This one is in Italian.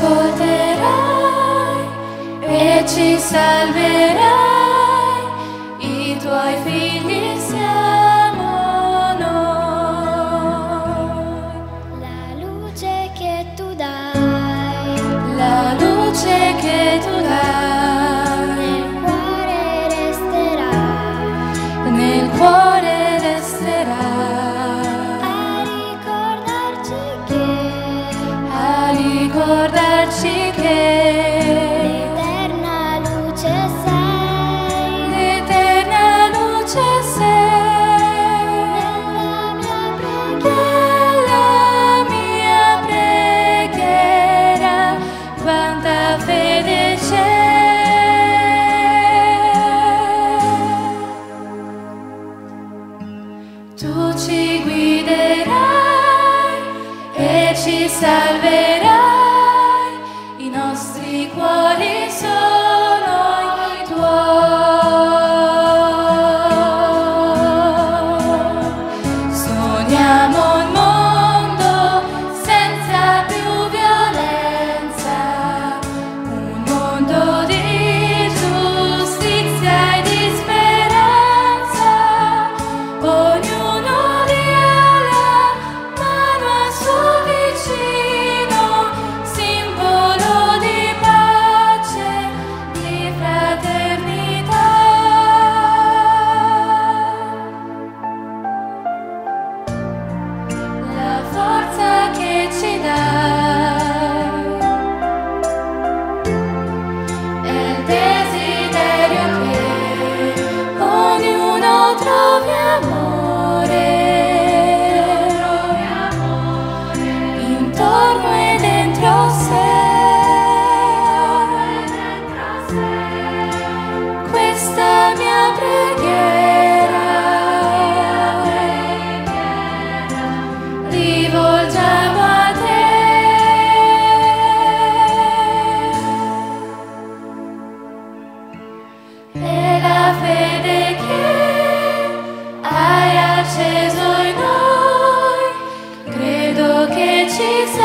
ascolterai e ci salverai. ci guiderai e ci salverai, i nostri cuori sono i tuoi. Sogniamo Jesus.